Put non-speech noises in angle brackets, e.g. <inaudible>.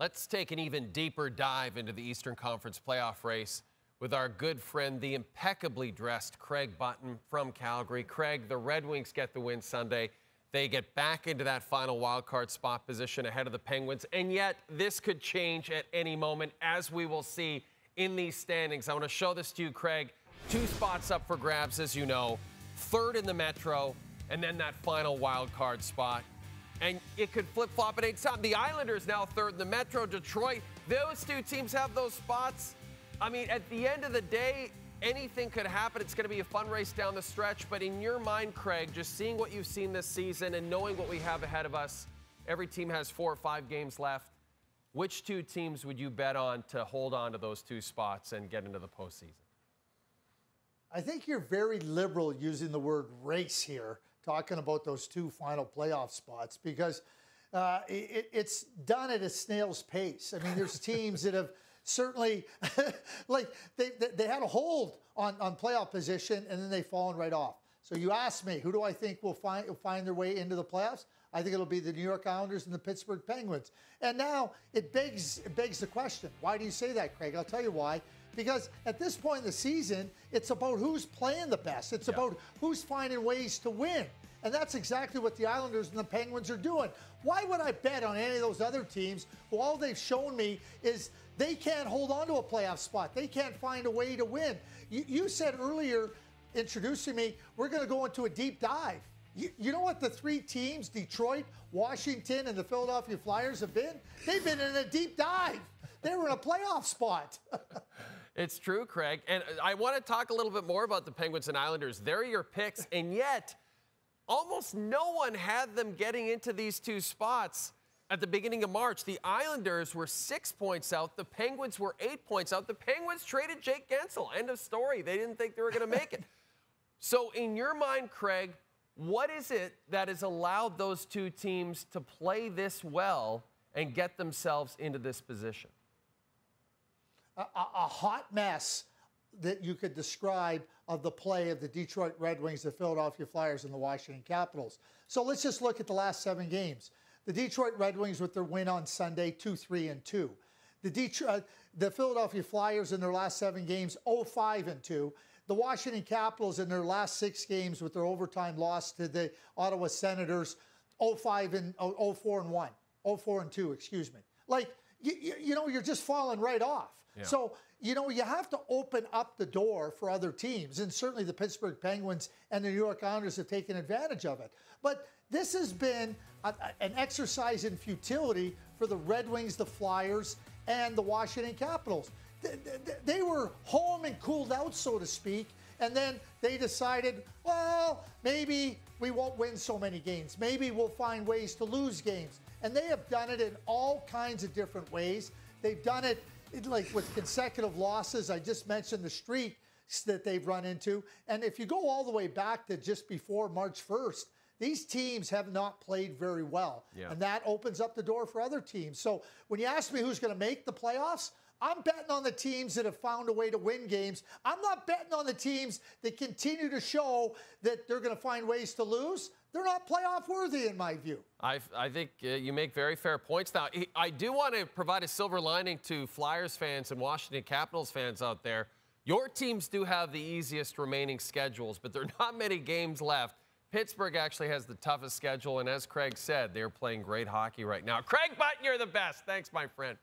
Let's take an even deeper dive into the Eastern Conference playoff race with our good friend, the impeccably dressed Craig Button from Calgary. Craig, the Red Wings get the win Sunday. They get back into that final wildcard spot position ahead of the Penguins. And yet, this could change at any moment, as we will see in these standings. I want to show this to you, Craig. Two spots up for grabs, as you know. Third in the Metro, and then that final wildcard spot. And it could flip flop at any time. The Islanders now third in the Metro. Detroit, those two teams have those spots. I mean, at the end of the day, anything could happen. It's going to be a fun race down the stretch. But in your mind, Craig, just seeing what you've seen this season and knowing what we have ahead of us, every team has four or five games left. Which two teams would you bet on to hold on to those two spots and get into the postseason? I think you're very liberal using the word race here, talking about those two final playoff spots, because uh, it, it's done at a snail's pace. I mean, there's <laughs> teams that have certainly, <laughs> like, they, they had a hold on, on playoff position and then they've fallen right off. So you ask me, who do I think will find, will find their way into the playoffs? I think it'll be the New York Islanders and the Pittsburgh Penguins. And now it begs, it begs the question why do you say that, Craig? I'll tell you why. Because at this point in the season, it's about who's playing the best. It's yeah. about who's finding ways to win. And that's exactly what the Islanders and the Penguins are doing. Why would I bet on any of those other teams who all they've shown me is they can't hold on to a playoff spot? They can't find a way to win. You, you said earlier, introducing me, we're going to go into a deep dive. You, you, know what the three teams, Detroit, Washington, and the Philadelphia Flyers, have been? They've been in a deep dive. They were in a playoff spot. <laughs> it's true, Craig. And I want to talk a little bit more about the Penguins and Islanders. They're your picks, <laughs> and yet almost no one had them getting into these two spots at the beginning of March. The Islanders were six points out. The Penguins were eight points out. The Penguins traded Jake Guentzel. End of story. They didn't think they were going to make it. <laughs> so, in your mind, Craig, what is it that has allowed those two teams to play this well and get themselves into this position? A, a, hot mess that you could describe of the play of the Detroit Red Wings, the Philadelphia Flyers, and the Washington Capitals. So let's just look at the last seven games. The Detroit Red Wings with their win on Sunday, 2 3 and 2. The, Detroit, uh, the Philadelphia Flyers in their last seven games, 0 5 and 2 the Washington Capitals in their last six games with their overtime loss to the Ottawa Senators, 05 and 04 and 1, 0 4 and 2, excuse me. Like, you, you know, you're just falling right off. Yeah. So, you know, you have to open up the door for other teams. And certainly the Pittsburgh Penguins and the New York Islanders have taken advantage of it. But this has been a, an exercise in futility for the Red Wings, the Flyers, and the Washington Capitals they were home and cooled out, so to speak. And then they decided, well, maybe we won't win so many games. Maybe we'll find ways to lose games. And they have done it in all kinds of different ways. They've done it like with consecutive losses. I just mentioned the streak that they've run into. And if you go all the way back to just before March 1st, these teams have not played very well. Yeah. And that opens up the door for other teams. So when you ask me who's going to make the playoffs, I'm betting on the teams that have found a way to win games. I'm not betting on the teams that continue to show that they're going to find ways to lose. They're not playoff worthy, in my view. I, I think uh, you make very fair points. Now, I do want to provide a silver lining to Flyers fans and Washington Capitals fans out there. Your teams do have the easiest remaining schedules, but there are not many games left. Pittsburgh actually has the toughest schedule, and as Craig said, they're playing great hockey right now. Craig Button, you're the best. Thanks, my friend.